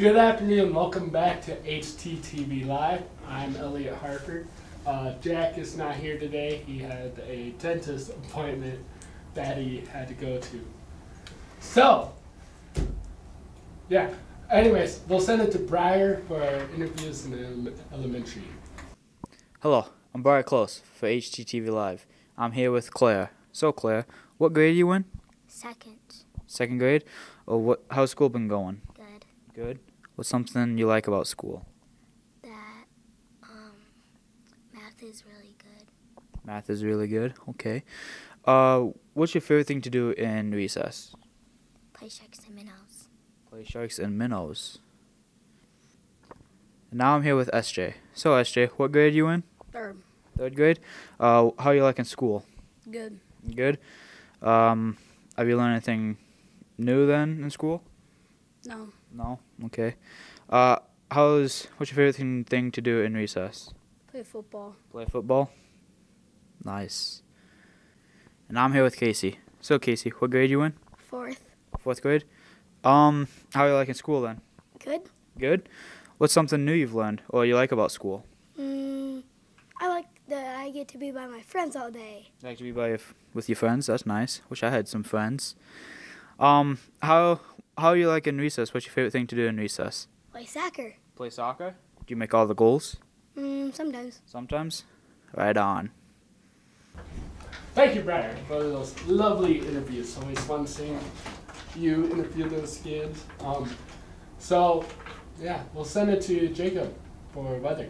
Good afternoon. Welcome back to HTTV Live. I'm Elliot Harford. Uh, Jack is not here today. He had a dentist appointment that he had to go to. So, yeah. Anyways, we'll send it to Briar for our interviews in ele- elementary. Hello, I'm Briar Close for HTTV Live. I'm here with Claire. So, Claire, what grade are you in? Second. Second grade? Or what? How's school been going? Good. Good. What's something you like about school? That um, math is really good. Math is really good. Okay. Uh, what's your favorite thing to do in recess? Play sharks and minnows. Play sharks and minnows. And now I'm here with SJ. So, SJ, what grade are you in? Third. Third grade. Uh, how you liking school? Good. Good. Um, have you learned anything new then in school? No. No. Okay. Uh, how's what's your favorite thing, thing to do in recess? Play football. Play football. Nice. And I'm here with Casey. So Casey, what grade you in? Fourth. Fourth grade. Um, how are you liking school then? Good. Good. What's something new you've learned or you like about school? Mm, I like that I get to be by my friends all day. Like to be by your, with your friends. That's nice. Wish I had some friends. Um, how how you like in recess? What's your favorite thing to do in recess? Play soccer. Play soccer. Do you make all the goals? Mm, sometimes. Sometimes. Right on. Thank you, Briar, for those lovely interviews. It's always fun seeing you interview those kids. Um, so, yeah, we'll send it to Jacob for weather.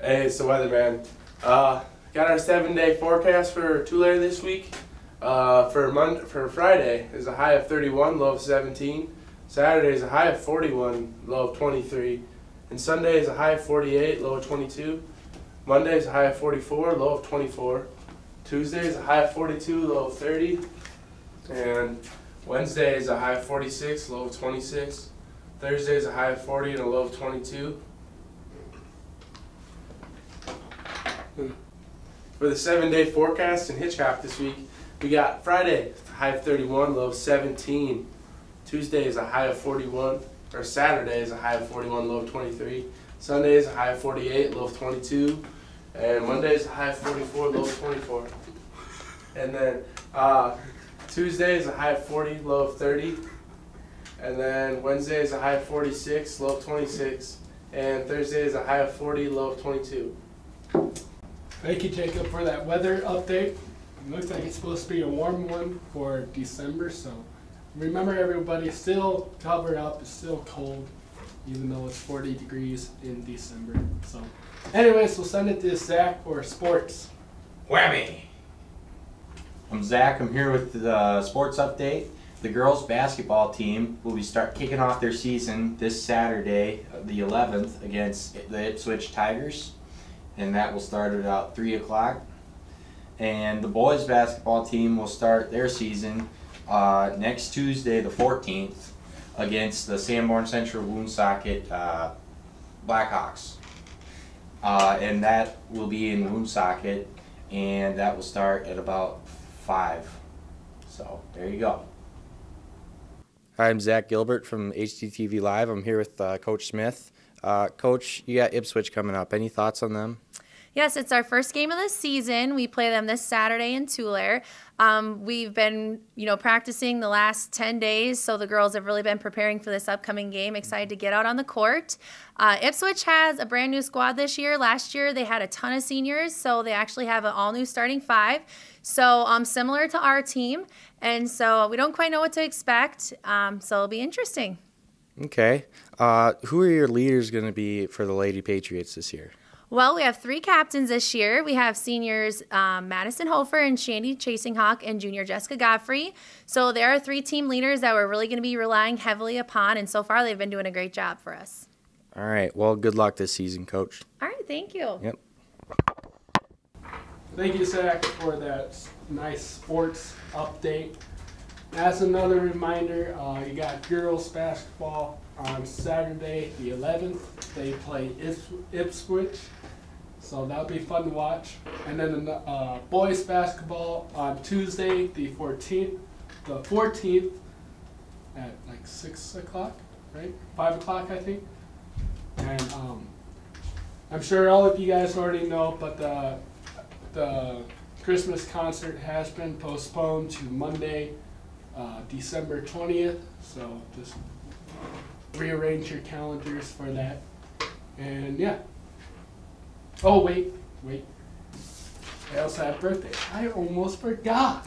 Hey, it's the weatherman. Uh, got our seven-day forecast for Tulare this week. Uh, for Mon- for Friday is a high of 31, low of 17. Saturday is a high of 41, low of 23. And Sunday is a high of 48, low of 22. Monday is a high of 44, low of 24. Tuesday is a high of 42, low of 30. And Wednesday is a high of 46, low of 26. Thursday is a high of 40 and a low of 22. For the seven day forecast in Hitchcock this week, we got Friday, high of 31, low of 17. Tuesday is a high of 41, or Saturday is a high of 41, low of 23. Sunday is a high of 48, low of 22. And Monday is a high of 44, low of 24. And then uh, Tuesday is a high of 40, low of 30. And then Wednesday is a high of 46, low of 26. And Thursday is a high of 40, low of 22. Thank you, Jacob, for that weather update. It looks like it's supposed to be a warm one for December, so remember everybody, still cover up, it's still cold, even though it's 40 degrees in December. So, anyways, we'll send it to Zach for sports. Whammy! I'm Zach. I'm here with the sports update. The girls basketball team will be start kicking off their season this Saturday, the 11th, against the Ipswich Tigers, and that will start at about three o'clock. And the boys basketball team will start their season uh, next Tuesday, the 14th, against the Sanborn Central Woonsocket uh, Blackhawks. Uh, and that will be in Woonsocket, and that will start at about five. So there you go. Hi, I'm Zach Gilbert from HTTV Live. I'm here with uh, Coach Smith. Uh, Coach, you got Ipswich coming up. Any thoughts on them? Yes, it's our first game of the season. We play them this Saturday in Tulare. Um, we've been, you know, practicing the last 10 days, so the girls have really been preparing for this upcoming game. Excited to get out on the court. Uh, Ipswich has a brand new squad this year. Last year they had a ton of seniors, so they actually have an all new starting five. So um, similar to our team, and so we don't quite know what to expect. Um, so it'll be interesting. Okay. Uh, who are your leaders going to be for the Lady Patriots this year? Well, we have three captains this year. We have seniors um, Madison Hofer and Shandy Chasing Hawk and junior Jessica Godfrey. So there are three team leaders that we're really going to be relying heavily upon, and so far they've been doing a great job for us. All right. Well, good luck this season, Coach. All right, thank you. Yep. Thank you, Zach, for that nice sports update. As another reminder, uh, you got girls basketball on Saturday, the 11th. They play Ips- Ipswich, so that'll be fun to watch. And then uh, boys basketball on Tuesday, the 14th, the 14th, at like six o'clock. right? Five o'clock, I think. And um, I'm sure all of you guys already know, but the the Christmas concert has been postponed to Monday, uh, December twentieth. So just rearrange your calendars for that. And yeah. Oh wait, wait. I also have birthday. I almost forgot.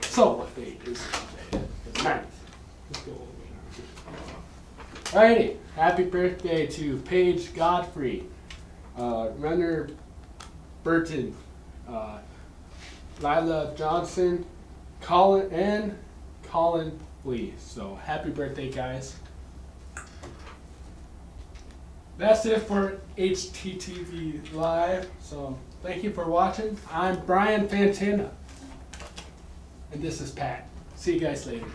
So what date is it today? The ninth. Let's go. Alrighty. Happy birthday to Paige Godfrey, uh, Renner Burton, uh, Lila Johnson, Colin, and Colin Lee. So happy birthday, guys that's it for HTTV Live. So thank you for watching. I'm Brian Fantana. And this is Pat. See you guys later.